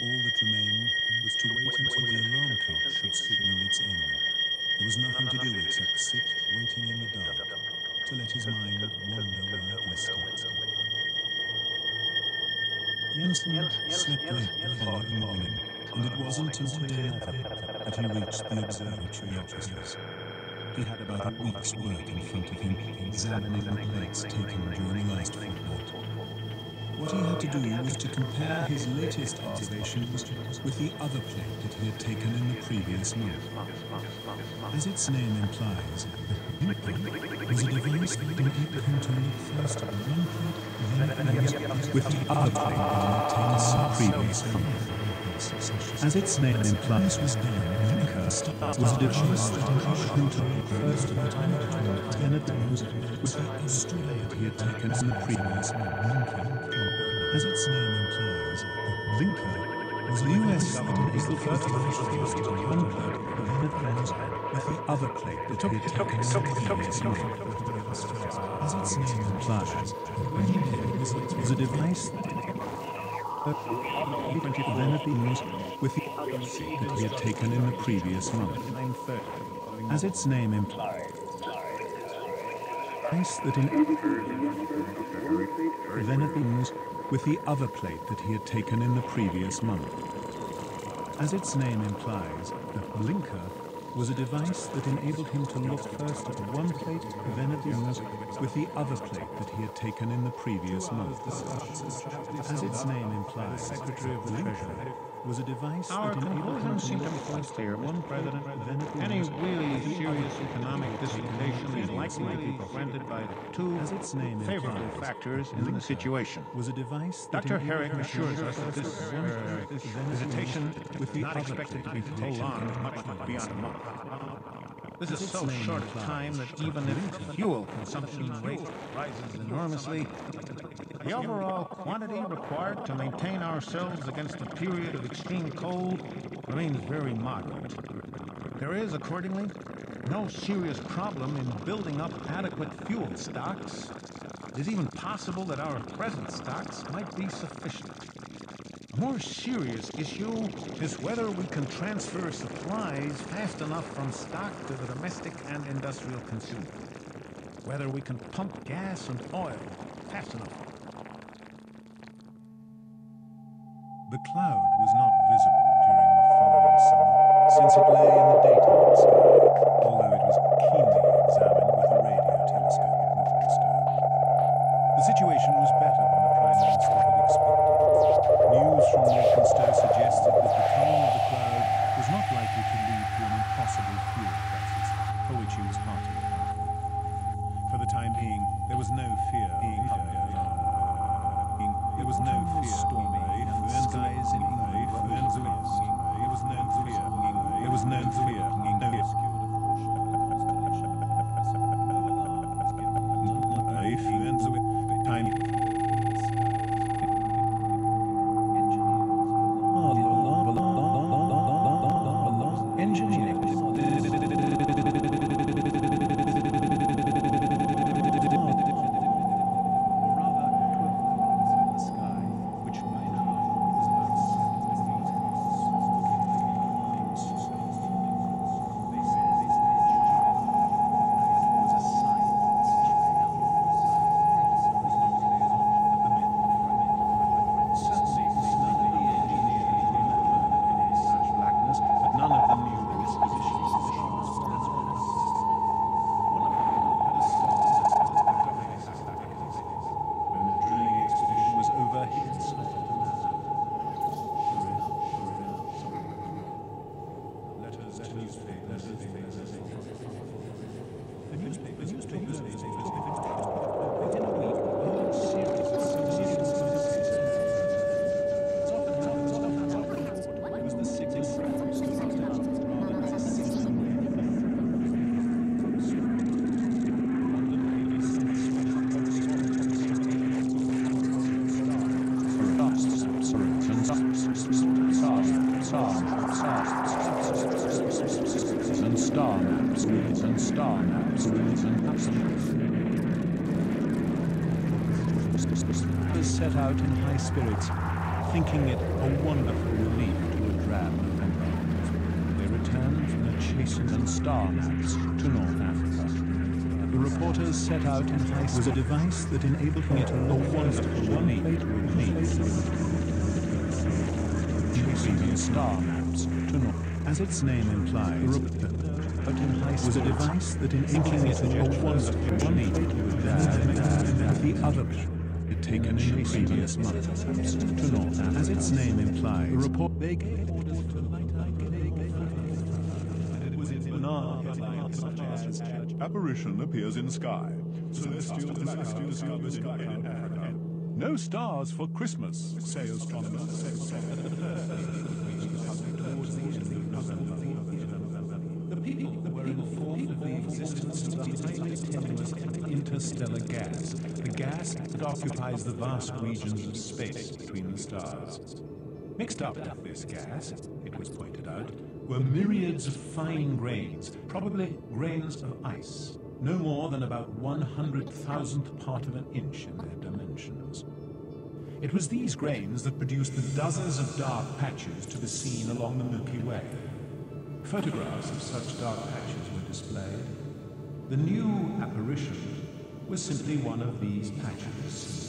All that remained was to wait until the alarm clock should signal its end. There was nothing to do except sit, waiting in the dark, to let his mind wander where it listed. Jensen slept late the following morning, and it wasn't until day 11 that he reached the observatory offices. He had about a week's work in front of him, examining the plates taken during the last fortnight. What he had to do was to compare his latest observations with the other plate that he had taken in the previous month. As its name implies, the pinpoint was a device that enabled him to look first at one plate, then at with the other plate that he had taken in the previous month. As its name implies, was blinker was a device that enabled him to look first at one plate, then at the other plate had taken in the previous month. As its name implies, the blinker was a US that enabled first to one plate, then advance with the other plate that had taken in the previous month. As its name implies, the blinker was a device then at the with the that he had taken in the previous month. As its name implies, place that in then at the with the other plate that he had taken in the previous month. As its name implies, the blinker was a device that enabled him to look first at one plate, then at the others, with the other plate that he had taken in the previous month. As its name implies, Secretary of the Treasury was a device Our that enabled him to seem to be quite first clear, one President. then Any really serious economic dislocation is likely to be prevented by two As its name favorable factors in the situation. was a device Dr. Herrick assures us that this at one plate, this then at the visitation is not expected to be prolonged much beyond a month. This is so short a time that even if fuel consumption rate rises enormously, the overall quantity required to maintain ourselves against a period of extreme cold remains very moderate. There is, accordingly, no serious problem in building up adequate fuel stocks. It is even possible that our present stocks might be sufficient. More serious issue is whether we can transfer supplies fast enough from stock to the domestic and industrial consumer. Whether we can pump gas and oil fast enough. The cloud was not visible during the following summer, since it lay in the daytime sky, star maps, and star maps, and is set out in high spirits thinking it a wonderful relief to a drab November. They returned from their chastened and star maps to North Africa. The reporters set out in haste with a device that enabled it a wonderful relief to Chasing star maps to North. As its name implies, the report was a device that in enabled it a wonderful relief to the other had taken in the previous month to North As its name implies, the report they gave orders to light up it was in such as Apparition appears in sky. Celestial celestial No stars for Christmas, say astronomers. Were informed of the existence of the highly tenuous interstellar gas, the gas that occupies the vast regions of space between the stars. Mixed up with this gas, it was pointed out, were myriads of fine grains, probably grains of ice, no more than about one hundred thousandth part of an inch in their dimensions. It was these grains that produced the dozens of dark patches to be seen along the Milky Way. Photographs of such dark patches were displayed. The new apparition was simply one of these patches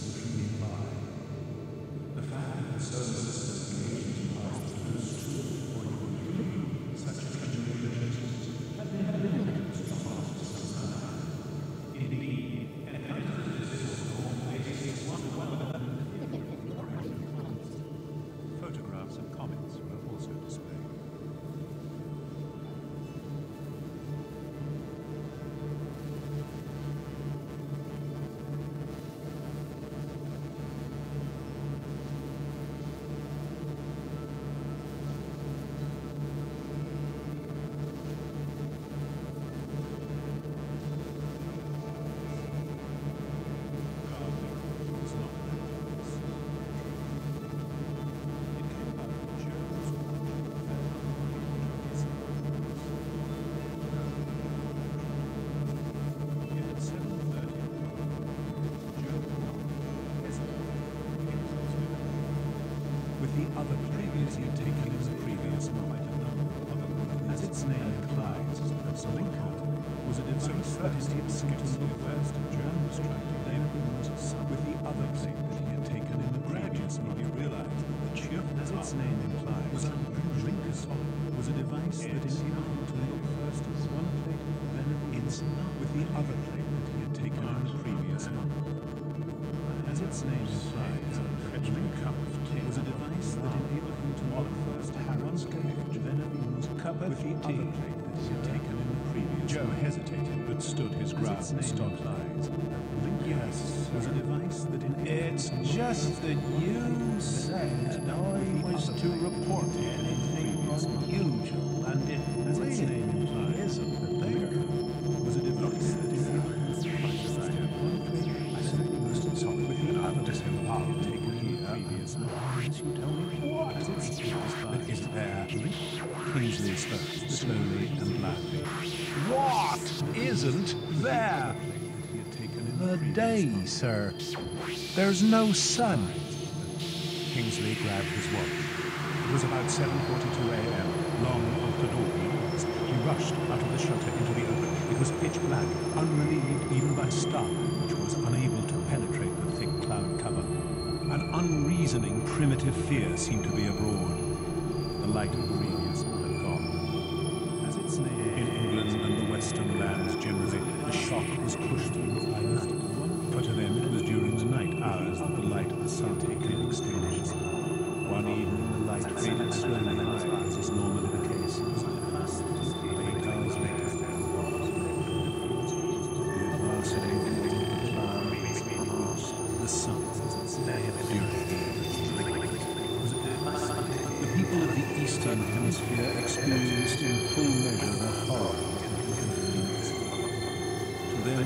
was a device that escaped symptoms of Jones tried to blame with the other plate that he had taken in the previous month. He realized that the cheerful as its ah. name implies, was was a device that enabled him to look first at one plate then at its with the other plate that he had taken in the previous month. As its name implies, cup of tea. was a device that enabled him to look first at one plate then at the cup with the other plate that he had taken in the ah. previous Joe hesitated but stood his ground and stopped eyes. Yes, was a device that enabled It's just that you said I was to report anything unusual, and it really name implies, isn't Slowly and loudly. What isn't there? The day, sir. There's no sun. Kingsley grabbed his watch. It was about 7.42 a.m., long after dawn. He rushed out of the shutter into the open. It was pitch black, unrelieved even by starlight, which was unable to penetrate the thick cloud cover. An unreasoning, primitive fear seemed to be abroad. The light of the western lands generally, the shock was pushed through by night. For to them it was during the night hours that the light of the sun taken extinguished. One evening the light faded slowly in his eyes, as normally the case. Eight hours later, the advancing the clouds the sun as its day of The people of the eastern hemisphere experienced in full measure the horror of the inconvenience.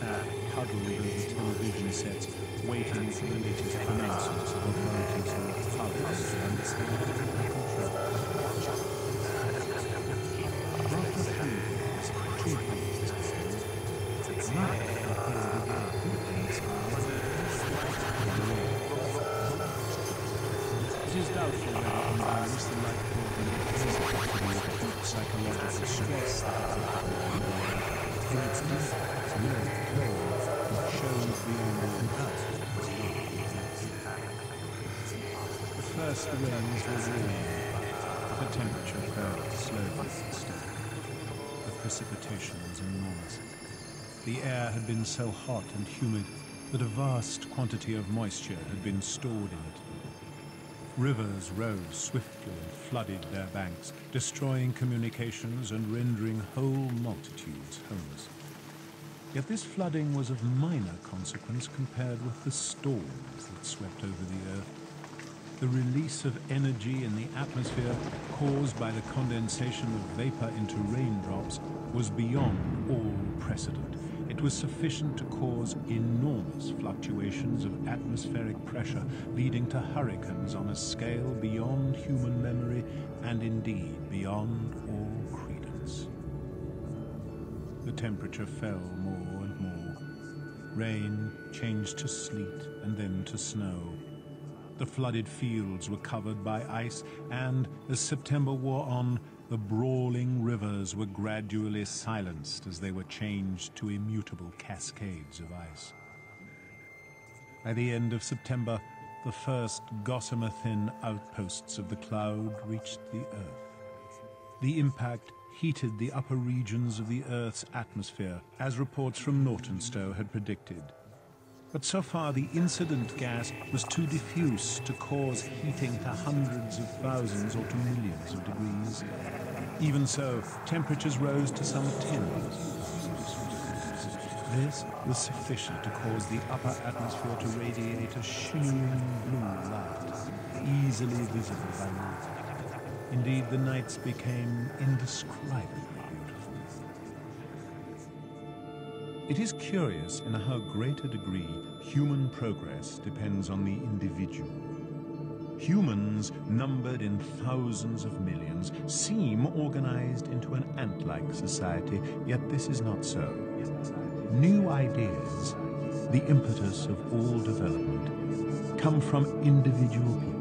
huddled uh, over television sets, waiting for the latest pronouncements of authorities on powers and control. The rains were warm. The temperature fell slowly but steadily. The precipitation was enormous. The air had been so hot and humid that a vast quantity of moisture had been stored in it. Rivers rose swiftly and flooded their banks, destroying communications and rendering whole multitudes homeless. Yet this flooding was of minor consequence compared with the storms that swept over the earth. The release of energy in the atmosphere caused by the condensation of vapor into raindrops was beyond all precedent it was sufficient to cause enormous fluctuations of atmospheric pressure, leading to hurricanes on a scale beyond human memory and indeed beyond all credence. The temperature fell more and more. Rain changed to sleet and then to snow. The flooded fields were covered by ice, and as September wore on, the brawling rivers were gradually silenced as they were changed to immutable cascades of ice. By the end of September, the first gossamer thin outposts of the cloud reached the earth. The impact heated the upper regions of the Earth's atmosphere, as reports from Nortonstowe had predicted. But so far, the incident gas was too diffuse to cause heating to hundreds of thousands or to millions of degrees. Even so, temperatures rose to some tens. This was sufficient to cause the upper atmosphere to radiate a shimmering blue light, easily visible by night. Indeed, the nights became indescribably It is curious in how great a degree human progress depends on the individual. Humans, numbered in thousands of millions, seem organized into an ant-like society, yet this is not so. New ideas, the impetus of all development, come from individual people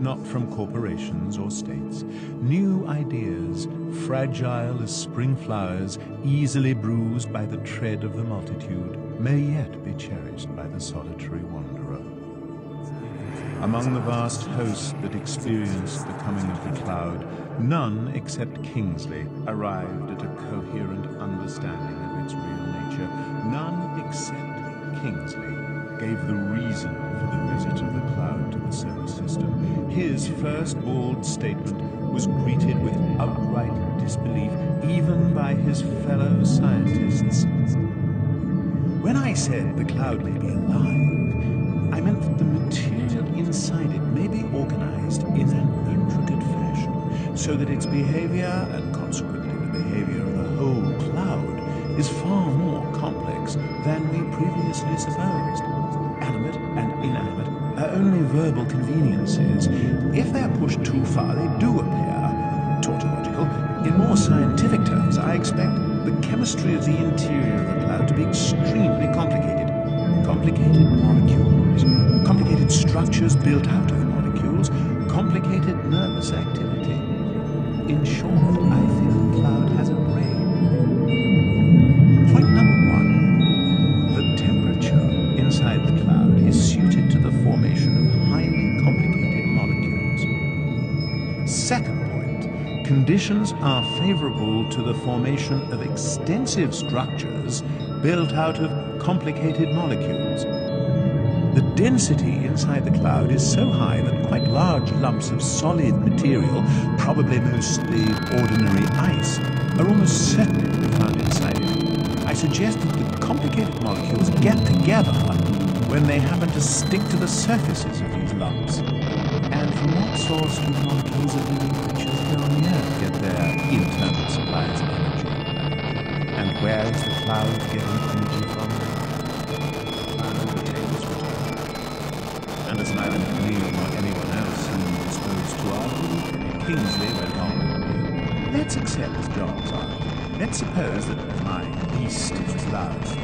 not from corporations or states. New ideas, fragile as spring flowers, easily bruised by the tread of the multitude, may yet be cherished by the solitary wanderer. Among the vast host that experienced the coming of the cloud, none except Kingsley arrived at a coherent understanding of its real nature. None except Kingsley gave the reason for the visit of the cloud His first bold statement was greeted with outright disbelief even by his fellow scientists. When I said the cloud may be alive, I meant that the material inside it may be organized in an intricate fashion, so that its behavior, and consequently the behavior of the whole cloud, is far more complex than we previously supposed only verbal conveniences. If they are pushed too far, they do appear tautological. In more scientific terms, I expect the chemistry of the interior of the cloud to be extremely complicated. Complicated molecules, complicated structures built out of molecules, complicated nervous activity. In short, I think the cloud has a conditions are favorable to the formation of extensive structures built out of complicated molecules. The density inside the cloud is so high that quite large lumps of solid material, probably mostly ordinary ice, are almost certainly to be found inside it. I suggest that the complicated molecules get together when they happen to stick to the surfaces of these lumps. And from what source do the molecules of living creatures here on the Earth get their internal supplies of energy? And where is the cloud getting energy from? And as neither Neil nor anyone else seemed disposed to argue, Kingsley went on. Let's accept John's argument. Let's suppose that my beast is large.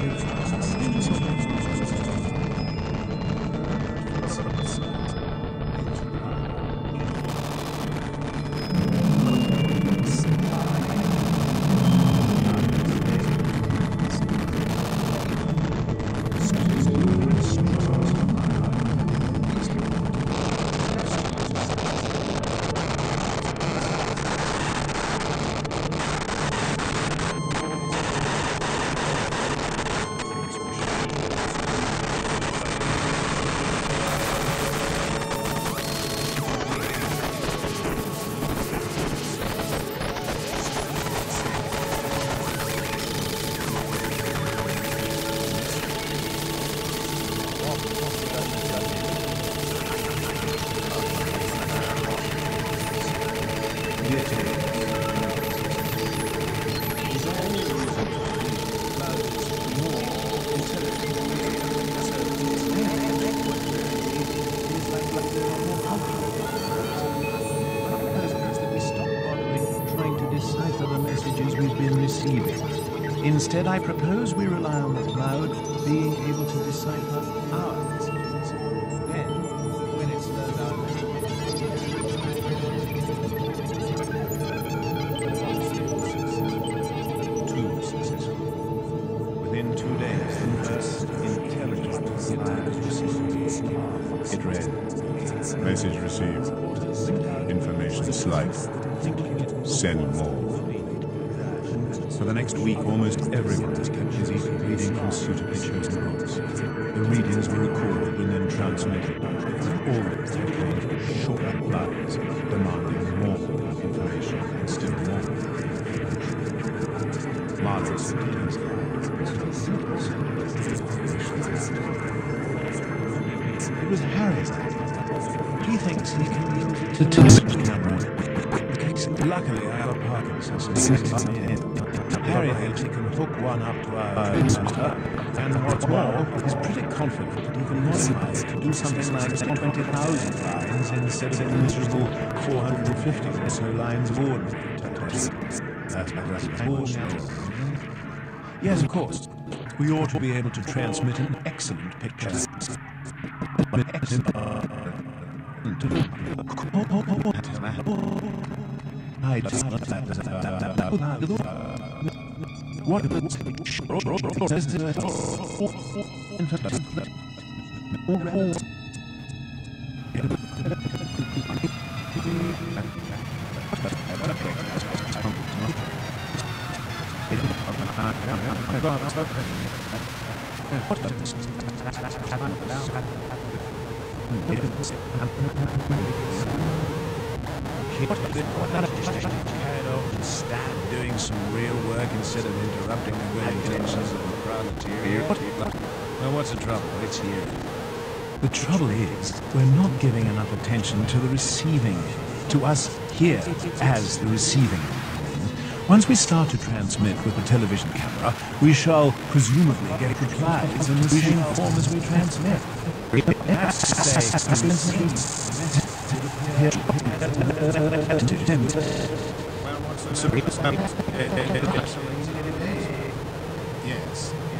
Read, Message received. Information slight. Send more. For the next week, almost everyone was kept busy reading from suitably chosen books. The readings were recorded and then transmitted. Always contained short replies demanding more information and still more. Marlowe said to Kingsley, camera. Luckily, I have a Parkinson's disease. Harry thinks can hook one up to our computer, and what's more, he's pretty confident that he can modify it to do something like 20,000 lines instead of the miserable 450 or so lines of ordinary. That's ordinary. Yes, of course. We ought to be able to transmit an excellent picture. An excellent. Just what Doing some real work instead of interrupting the good intentions of the what's the trouble? The trouble is, we're not giving enough attention to the receiving, to us here as the receiving. Once we start to transmit with the television camera, we shall presumably get replies in the same form as we transmit. Yes,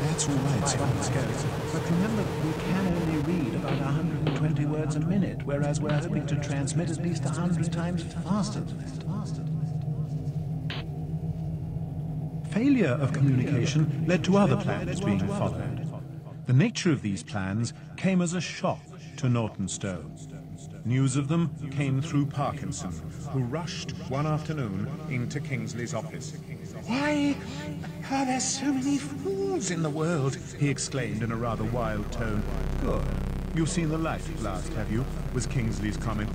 that's all right. But remember, we can only read about 120 words a minute, whereas we're hoping to transmit at least 100 times faster. Failure of communication led to other plans being followed. The nature of these plans came as a shock to Nortonstowe. News of them came through Parkinson, who rushed one afternoon into Kingsley's office. Why are there so many fools in the world? he exclaimed in a rather wild tone. Good. You've seen the light at last, have you? was Kingsley's comment.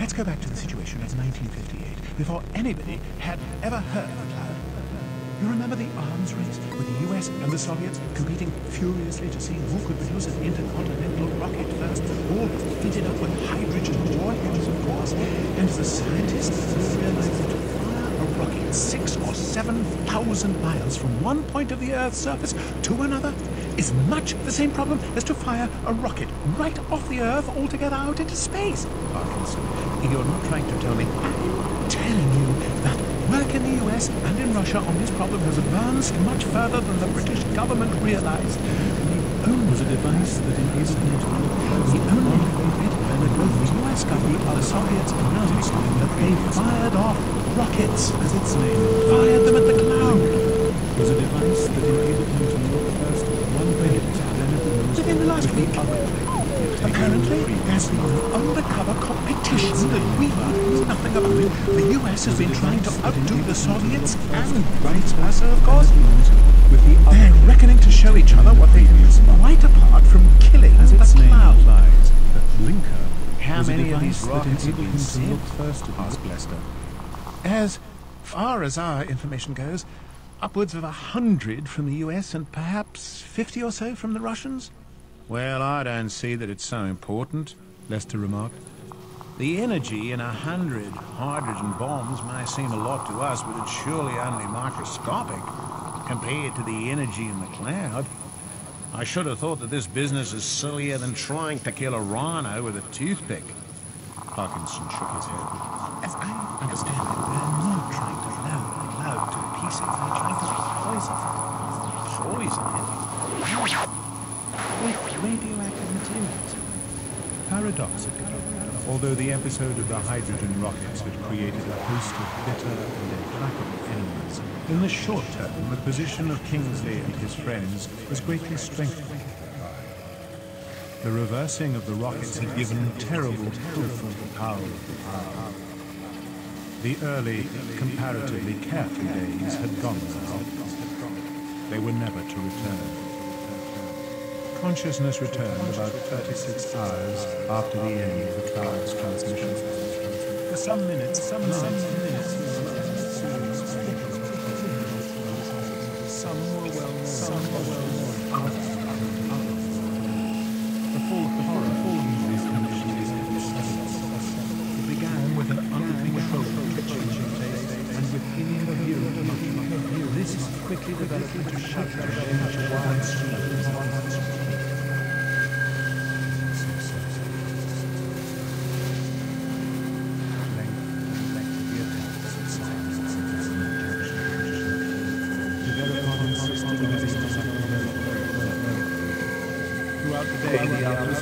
Let's go back to the situation of 1958, before anybody had ever heard. You remember the arms race with the US and the Soviets competing furiously to see who could produce an intercontinental rocket first, all fitted up with hydrogen warheads, of course, and the scientists realized that to fire a rocket six or seven thousand miles from one point of the Earth's surface to another is much the same problem as to fire a rocket right off the Earth altogether out into space. Parkinson, you're not trying to tell me. I'm telling you that work in the US and in Russia on this problem has advanced much further than the British government realized. The only was a device that enabled them to look The only bit that both US government and the Soviets announced that they fired off rockets, as its name, fired apparently, there's an undercover competition that we know nothing about. The US has been trying to outdo the Soviets and vice versa, of course. with the other They're reckoning to show each other what they can. quite apart from killing as the cloud. implies, that Blinker How many of these rockets have been sent? asked Leicester. As far as our information goes, upwards of a hundred from the US and perhaps fifty or so from the Russians. Well, I don't see that it's so important, Leicester remarked. The energy in a hundred hydrogen bombs may seem a lot to us, but it's surely only microscopic compared to the energy in the cloud. I should have thought that this business is sillier than trying to kill a rhino with a toothpick. Parkinson shook his head. As I understand it, they're not trying to blow the cloud to pieces. They're trying to poison it. Poison it? Radioactive materials. Paradoxically, although the episode of the hydrogen rockets had created a host of bitter and implacable enemies, in the short term, the position of Kingsley and his friends was greatly strengthened. The reversing of the rockets had given terrible proof of the power of the power. The early, comparatively carefree days had gone now. They were never to return. Consciousness returned about 36 hours after the end of the cloud's transmission. For some minutes, some minutes, some minutes, some were well, some were well, the full horror, full these conditions. It began with an uncontrolled twitching and with of view. This quickly developed into shuddering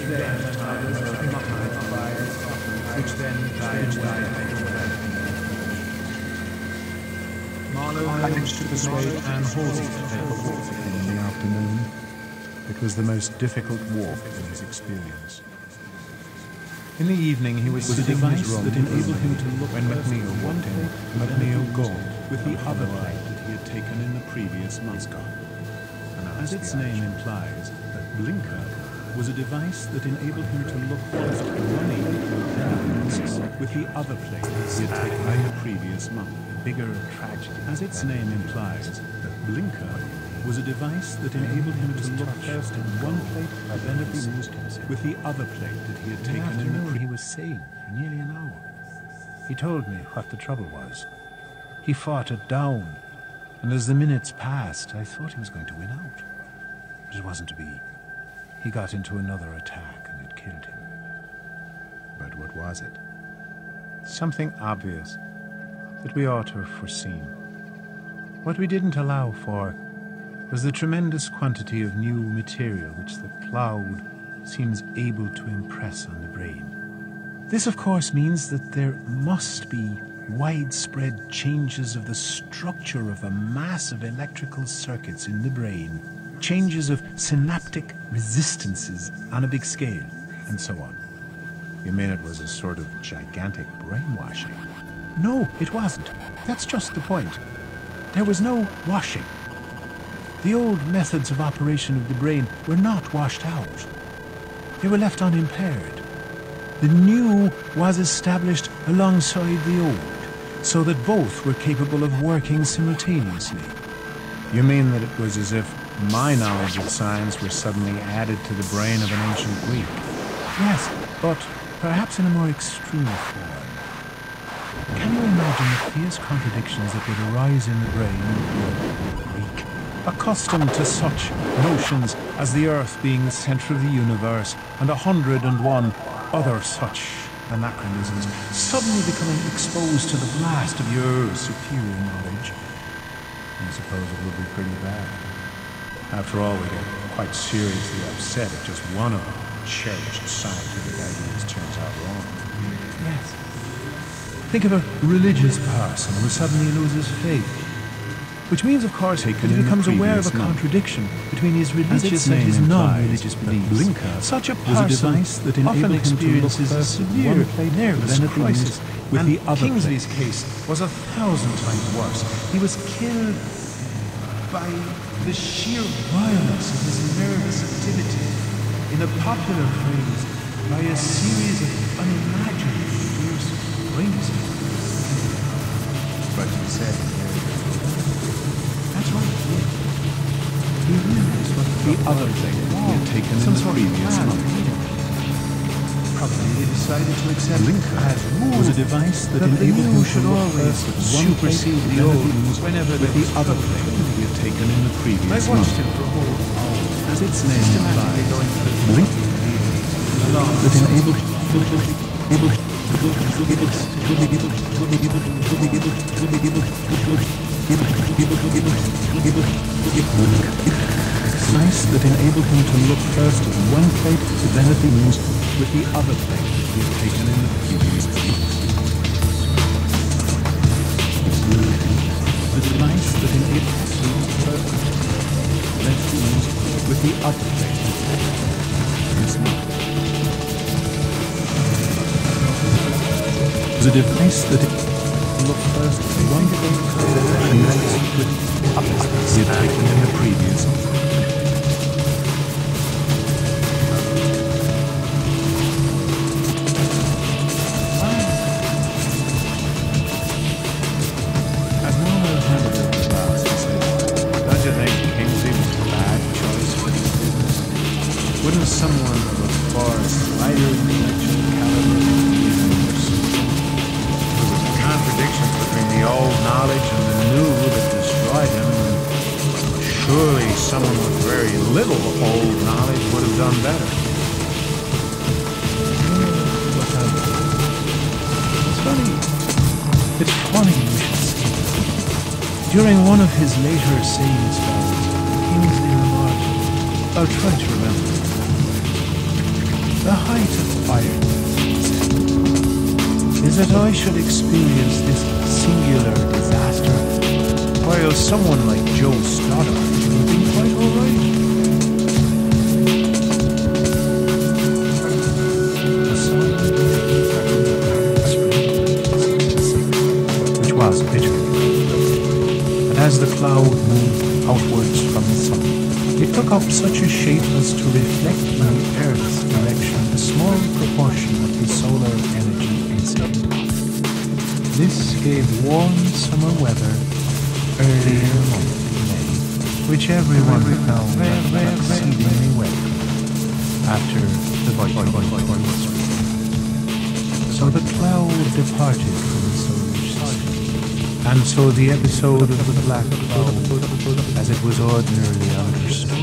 the which then died died Marlowe managed to persuade Anne Halsey to take a walk with him in the afternoon. It was the most difficult walk in his experience. In the evening, he was, Was sitting in his room that enabled him to look when McNeil walked in. McNeil gone with the other light that he had taken in the previous month. As its name implies, that Blinker was a device that enabled him to look first at one evening with the other plate he had taken in the previous month. Bigger tragedy. As its name implies, that Blinker was a device that enabled him to look first at one plate and then at the with the other plate that he had taken in the pre- he was sane for nearly an hour. He told me what the trouble was. He fought it down, and as the minutes passed, I thought he was going to win out. But it wasn't to be. He got into another attack, and it killed him. But what was it? Something obvious that we ought to have foreseen. What we didn't allow for was the tremendous quantity of new material which the cloud seems able to impress on the brain. This, of course, means that there must be widespread changes of the structure of a mass of electrical circuits in the brain, changes of synaptic resistances on a big scale, and so on. You mean it was a sort of gigantic brainwashing? No, it wasn't. That's just the point. There was no washing. The old methods of operation of the brain were not washed out. They were left unimpaired. the new was established alongside the old, so that both were capable of working simultaneously. You mean that it was as if my knowledge of science were suddenly added to the brain of an ancient Greek? Yes, but perhaps in a more extreme form. Can you imagine the fierce contradictions that would arise in the brain of a Greek, accustomed to such notions as the earth being the center of the universe and a hundred and one other such anachronisms, suddenly becoming exposed to the blast of your superior knowledge? I suppose it would be pretty bad. After all, we get quite seriously upset if just one of our cherished scientific ideas turns out wrong. Yes. Think of a religious person who suddenly loses faith. Which means, of course, he becomes aware of a previous month. contradiction between his religious and his non-religious beliefs. Such a a person that often experiences a severe nervous crisis. with and the other Kingsley's case was a thousand times worse. He was killed by the sheer violence of his nervous activity. In a popular phrase, by a series of unimaginable fierce springs. But he said, that's right. He realized what The other thing he had taken in some the sort previous month. Probably they decided to accept rule was a device that that enabled him to look first at one plate, the then at old whenever with the other plate he had taken in the previous I watched him for a whole hour. As its name implies, going through the Blink along that enabled able able Device that enabled him to look first at one plate, then at the news with the other plate he had taken in the previous week. The device that enabled him to look first then at the news with the other month. The device that look first one and then with the had taken in the previous As should experience this singular disaster while someone like Joe Stoddard would been quite all right. Which was bitter. And as the cloud moved outwards from the sun, it took up such a shape as to reflect in the Earth's direction a small proportion of the solar energy. This gave warm summer weather early in the month of May, which everyone found exceedingly welcome after the boiling So the cloud departed from the solar system. And so the episode of the black cloud, as it was ordinarily understood,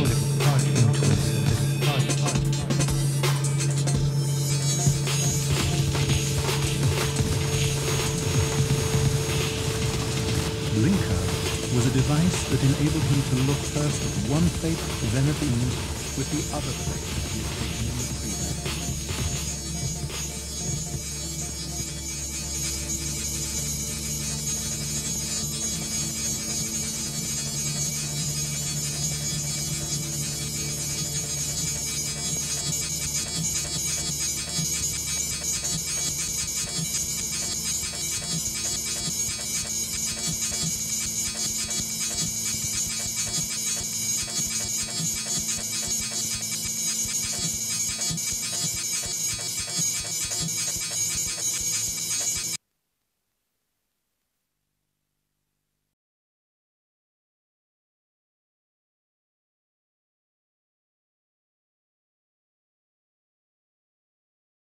Blinker was a device that enabled him to look first at one plate, then at the news with the other plate